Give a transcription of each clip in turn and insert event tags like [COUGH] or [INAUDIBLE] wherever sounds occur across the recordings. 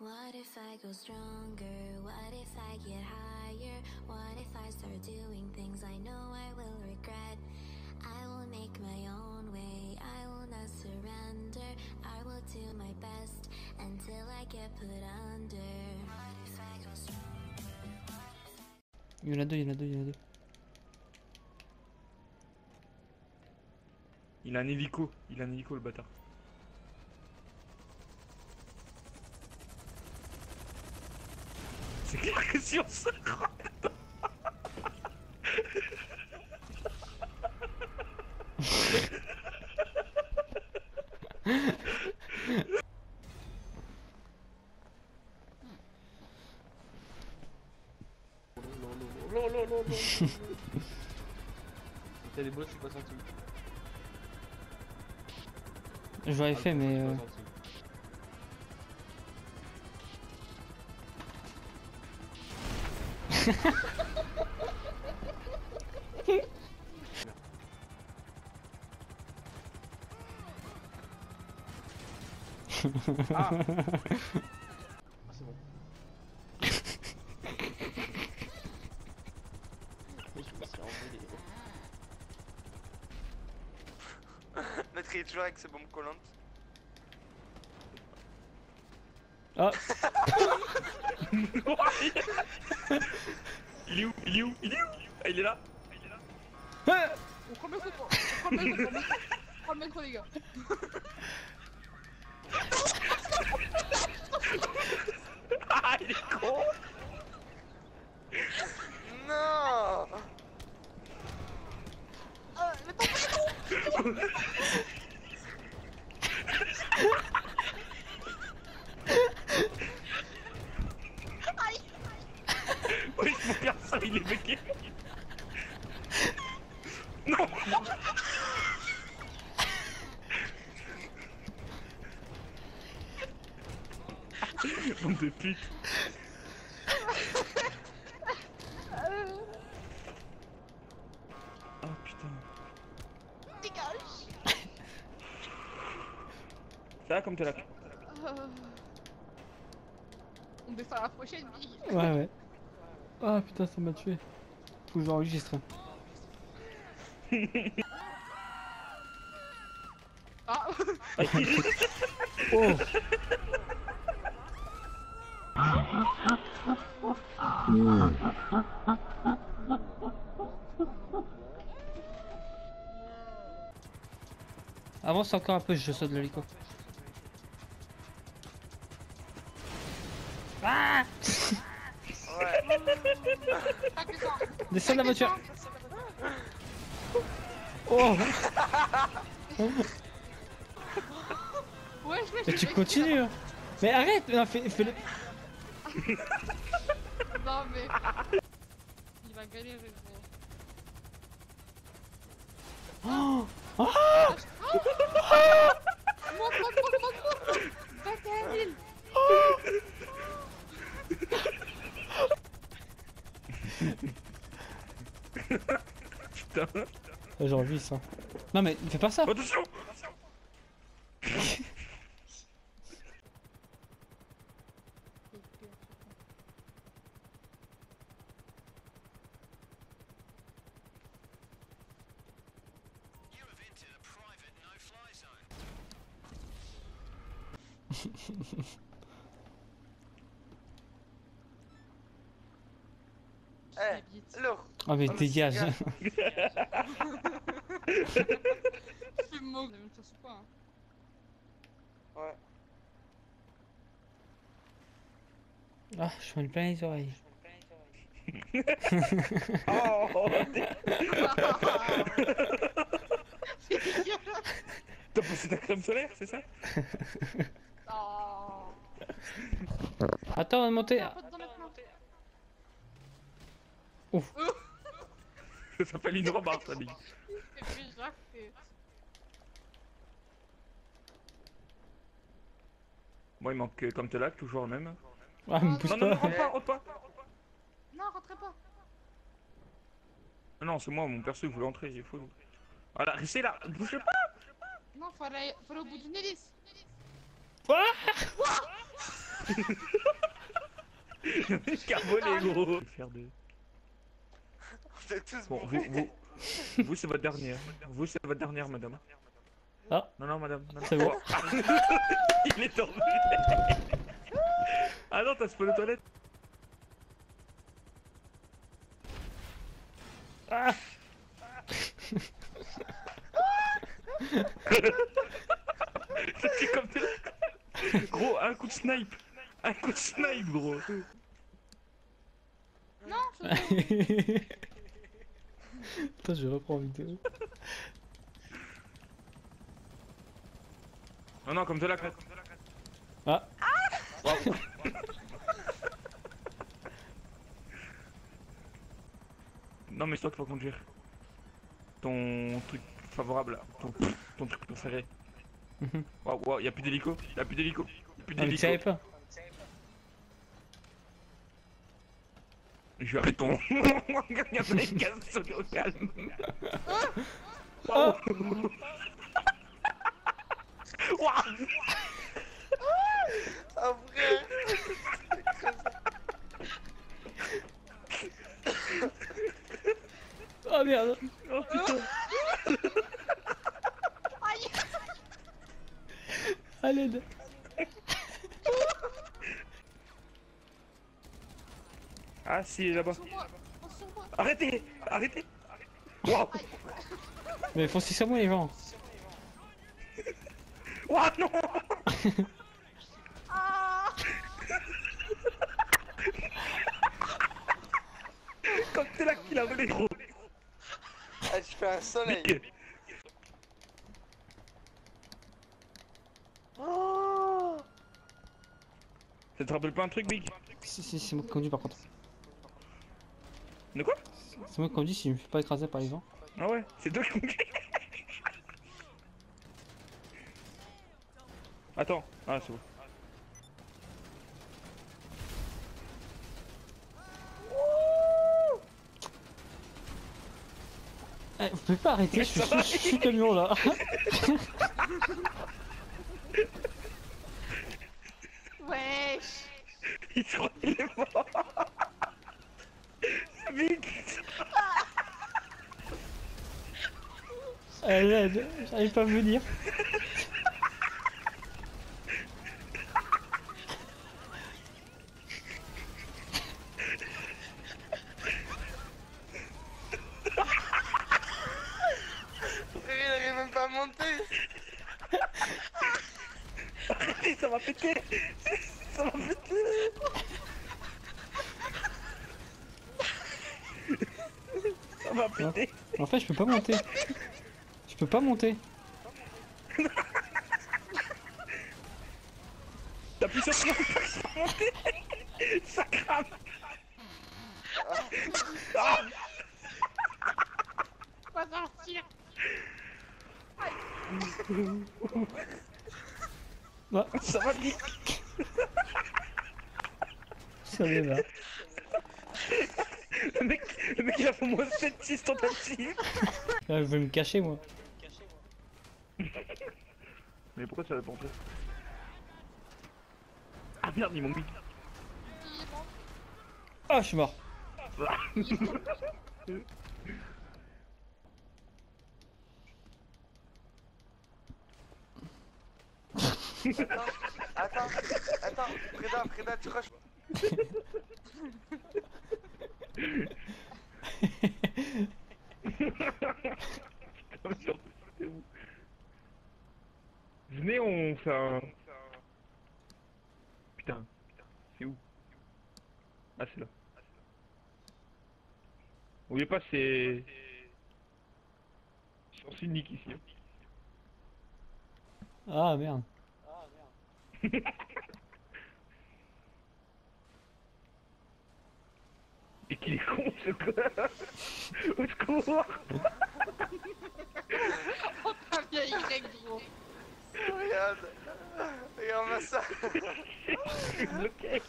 What if I go stronger? What if I get higher? What if I start doing things I know I will regret? I will make my own way, I will not surrender. I will do my best until I get put under. What if I go stronger? What if I Il y en a deux, il y en a deux, il y en a deux. Il a un hélico, il a un hélico le bâtard. C'est clair que si on se croit Non, non, non, non. T'as les boss, je suis pas senti. Je l'aurais fait, mais. Euh, Ah Ah, c'est bon. L'autre il est toujours avec ses bombes collantes. Ah [LAUGHS] Il est où Il est où Il est où Ah il est là Ah prend le micro, on prend le micro, on prend le micro, on prend le micro, les gars. Ah il est con Non Ah, mais pas Oui pute [LAUGHS] Oh putain dégage. Ça va comme t'es là Euh, On descend à la prochaine vie. Ouais, ouais. Ah putain, ça m'a tué. Faut que j'enregistre. Ah, [LAUGHS] Oh [LAUGHS] Avance encore un peu, je saute de l'hélico. Ah Ouais. descends. De la voiture Oh Ouais, je vais, Mais je tu continues hein. Mais arrête fais le... [LAUGHS] Non, mais. Il va galérer, gros. Oh Ah Monte, monte, monte, monte, monte. À l'île. Putain J'ai envie ça. Non mais fais pas ça Attention Eh, lourd Oh mais mais dégage c'est [LAUGHS] Je me moque. Ne me tire pas. Hein. Ouais. Ah, je m'en ai plein les oreilles. [LAUGHS] Oh T'as passé ta crème solaire, c'est ça? [LAUGHS] Attends, on va monter. Plante. Ça s'appelle une remarque, ça fait. Moi, il manque euh, comme t'es là, toujours le même. Ah, me pousse Non, non, non, pas. rentre pas, rentre pas Non, rentrez pas. Non, c'est moi, mon perso, il voulait entrer, est fou. Voilà, restez là, bougez pas Non, faut aller, faut aller au bout d'une hélice. Ah Carbolé, gros. Faire de... Vous êtes tous Bon, vous, vous, vous c'est votre dernière. Vous, c'est votre dernière, madame. Ah. Non, non, madame. C'est bon. [LAUGHS] Il est tombé. ah non, t'as spawn aux toilettes. Ah [LAUGHS] C'est comme Gros, un coup de snipe. Un coup de snipe, gros. Non, je [LAUGHS] Attends, je reprends en vidéo. Non, non, comme de la crête. Ah Waouh. [LAUGHS] Non, mais c'est toi qui vas conduire. Ton truc favorable, là. Ton, ton truc préféré. Mhm. Waouh, waouh, y'a plus d'hélico. Y'a plus d'hélico. Y'a plus Ah, d'hélico. pas Oh Waouh. Ah frère Oh merde Ah, si, il est là-bas. Arrêtez Arrêtez. Waouh. Mais foncez sur moi les gens. Waouh, non. Ah Comme c'est là qu'il a volé, gros. Ah, je fais un soleil. Oh. Ça te rappelle pas un truc, Big Si, si, c'est moi qui conduis par contre. De quoi C'est moi qui conduis si je me fais pas écraser par les gens. Ah ouais, c'est toi qui conduis Attends, ah c'est bon. Eh, vous pouvez pas arrêter, je suis sous camion là? Wesh. Il se croit qu'il est mort Big À l'aide, j'arrive pas à venir. Frère, il arrive même pas à monter Arrêtez, ça va péter Ça va péter Ça va péter En fait, je peux pas monter. Je peux pas monter. [LAUGHS] T'appuies sur pour monter [LAUGHS] Ça crame [LAUGHS] Ah Pas sortir Ça va Big Ça va. Le mec, le mec il a fait moins 7-6 tentatives Là, je vais me cacher moi. Mais pourquoi ça va pas entrer Ah merde, ils m'ont mis Ah, je suis mort. Attends, attends, Freda, Freda, tu rushes [LAUGHS] [LAUGHS] Venez, on fait un... Putain, c'est où Ah, c'est là. Oubliez pas, c'est... Sens unique ici. hein. Ah merde. [LAUGHS] Et qu'il est con, ce quoi [LAUGHS] Au secours Ah bien Y gros Regarde Regarde-moi ça Je suis bloqué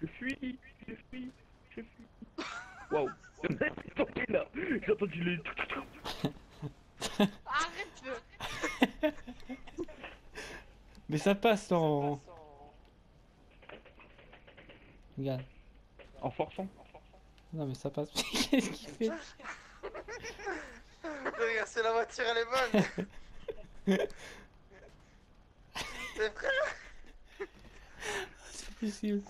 Je fuis, je fuis, je fuis. Waouh, le mec est tombé là J'ai entendu le... Arrête Mais ça passe en. Regarde. En forçant. Non, mais ça passe. [LAUGHS] Qu'est-ce qu'il fait? Regarde, c'est la voiture, elle est bonne. [LAUGHS] C'est frère, C'est possible.